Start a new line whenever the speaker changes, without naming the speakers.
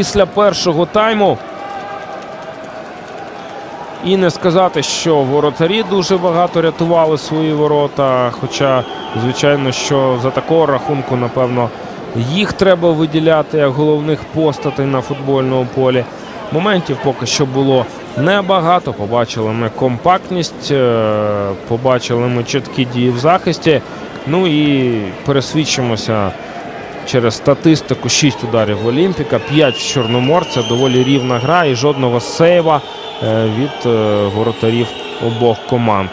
після першого тайму. І не сказати, що воротарі дуже багато рятували свої ворота. Хоча, звичайно, що за такого рахунку, напевно, їх треба виділяти як головних постатей на футбольному полі. Моментів поки що було небагато. Побачили ми компактність, е, побачили ми чіткі дії в захисті. Ну і пересвідчимося через статистику 6 ударів Олімпіка, 5 в Чорноморця. Доволі рівна гра і жодного сейва е, від е, воротарів обох команд.